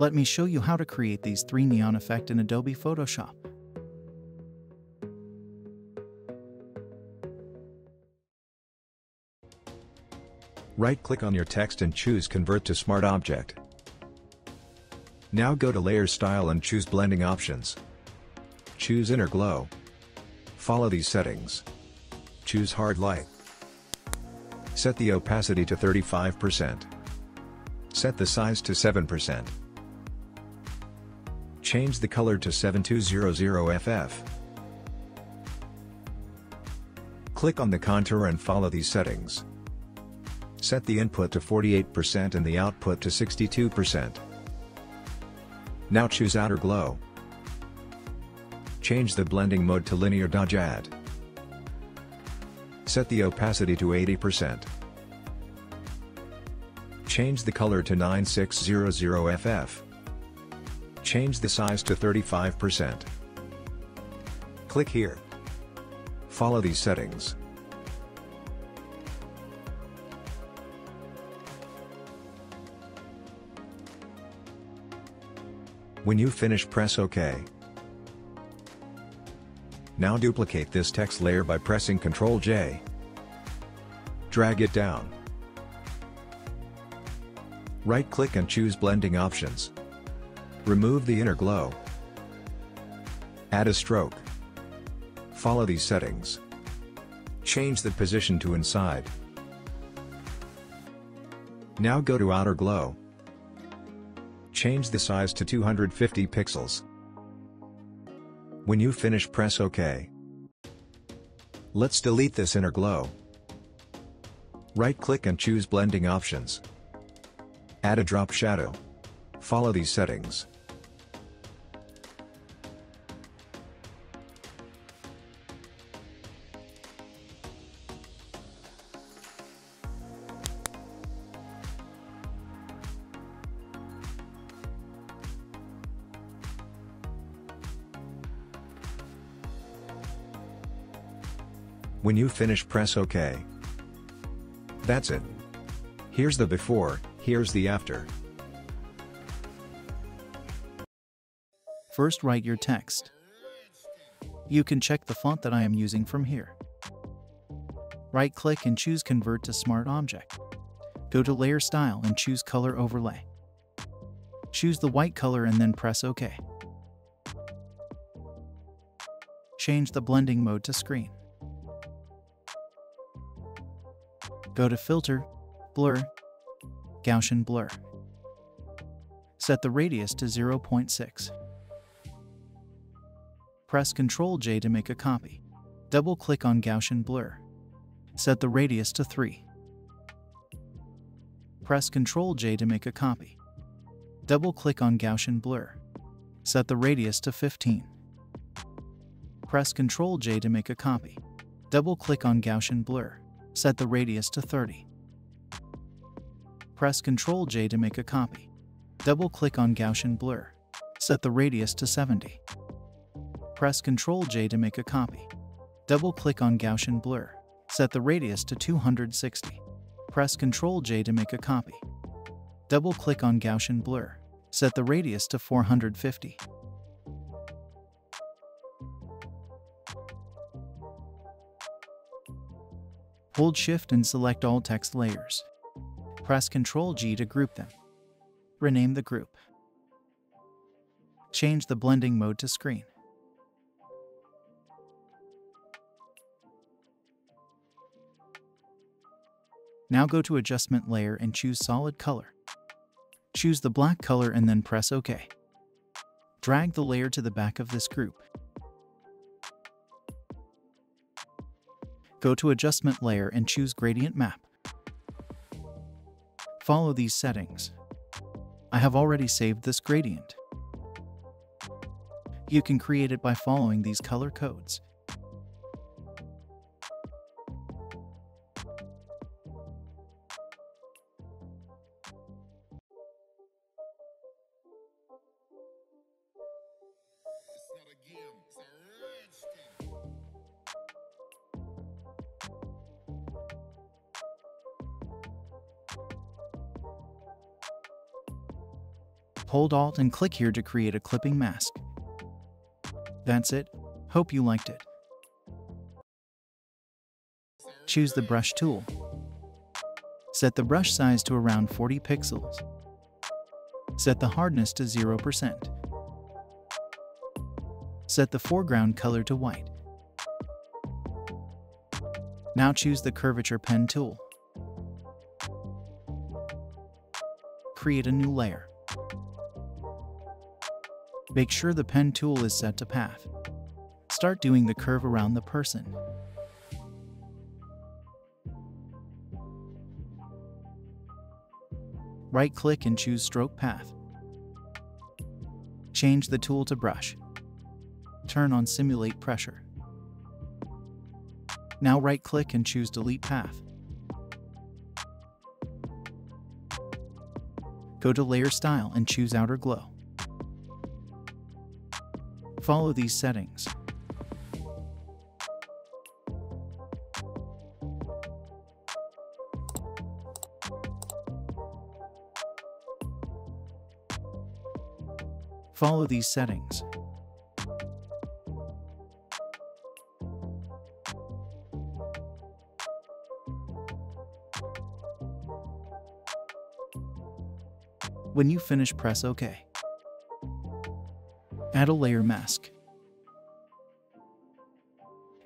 Let me show you how to create these three neon effect in Adobe Photoshop. Right-click on your text and choose Convert to Smart Object. Now go to Layer Style and choose Blending Options. Choose Inner Glow. Follow these settings. Choose Hard Light. Set the opacity to 35%. Set the size to 7%. Change the color to 7200FF. Click on the contour and follow these settings. Set the input to 48% and the output to 62%. Now choose Outer Glow. Change the blending mode to Linear Dodge Add. Set the opacity to 80%. Change the color to 9600FF. Change the size to 35%. Click here. Follow these settings. When you finish press OK. Now duplicate this text layer by pressing Ctrl J. Drag it down. Right-click and choose Blending Options. Remove the inner glow. Add a stroke. Follow these settings. Change the position to inside. Now go to Outer Glow. Change the size to 250 pixels. When you finish press OK. Let's delete this inner glow. Right-click and choose Blending Options. Add a drop shadow. Follow these settings. When you finish press OK. That's it. Here's the before, here's the after. First write your text. You can check the font that I am using from here. Right-click and choose Convert to Smart Object. Go to Layer Style and choose Color Overlay. Choose the white color and then press OK. Change the blending mode to screen. Go to Filter, Blur, Gaussian Blur. Set the radius to 0.6. Press Ctrl J to make a copy. Double-click on Gaussian Blur. Set the radius to 3. Press Ctrl J to make a copy. Double-click on Gaussian Blur. Set the radius to 15. Press Ctrl J to make a copy. Double-click on Gaussian Blur. Set the radius to 30. Press Ctrl J to make a copy. Double-click on Gaussian Blur. Set the radius to 70. Press Ctrl J to make a copy. Double-click on Gaussian Blur. Set the radius to 260. Press Ctrl J to make a copy. Double-click on Gaussian Blur. Set the radius to 450. Hold Shift and select all text layers. Press Ctrl G to group them. Rename the group. Change the blending mode to screen. Now go to Adjustment Layer and choose Solid Color. Choose the black color and then press OK. Drag the layer to the back of this group. Go to Adjustment Layer and choose Gradient Map. Follow these settings. I have already saved this gradient. You can create it by following these color codes. Hold Alt and click here to create a clipping mask. That's it. Hope you liked it. Choose the brush tool. Set the brush size to around 40 pixels. Set the hardness to 0%. Set the foreground color to white. Now choose the curvature pen tool. Create a new layer. Make sure the pen tool is set to path. Start doing the curve around the person. Right-click and choose Stroke Path. Change the tool to Brush. Turn on Simulate Pressure. Now right-click and choose Delete Path. Go to Layer Style and choose Outer Glow. Follow these settings. Follow these settings. When you finish, press OK. Add a layer mask.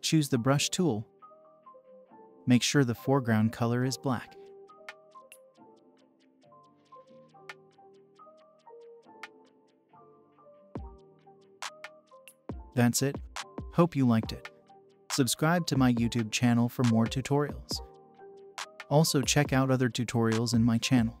Choose the brush tool. Make sure the foreground color is black. That's it. Hope you liked it. Subscribe to my YouTube channel for more tutorials. Also check out other tutorials in my channel.